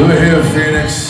Louis here, Phoenix.